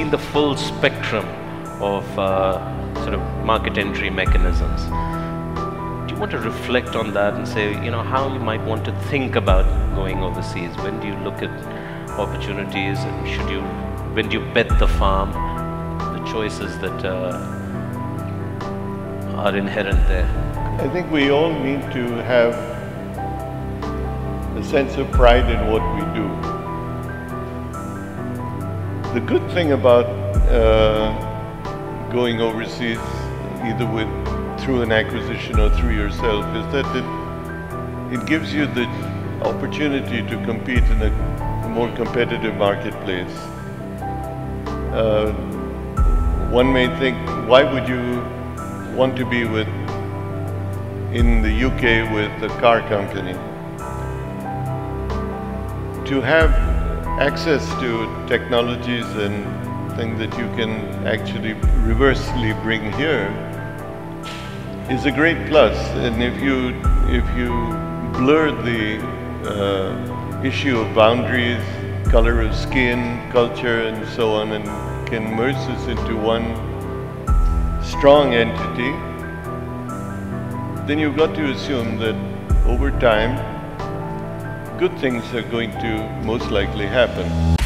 the full spectrum of uh, sort of market entry mechanisms. Do you want to reflect on that and say, you know, how you might want to think about going overseas? When do you look at opportunities and should you, when do you bet the farm? The choices that uh, are inherent there. I think we all need to have a sense of pride in what we do. The good thing about uh, going overseas, either with through an acquisition or through yourself, is that it, it gives you the opportunity to compete in a more competitive marketplace. Uh, one may think, why would you want to be with in the UK with a car company? To have access to technologies and things that you can actually reversely bring here is a great plus. And if you if you blur the uh, issue of boundaries, color of skin, culture, and so on, and can merge this into one strong entity, then you've got to assume that over time, good things are going to most likely happen.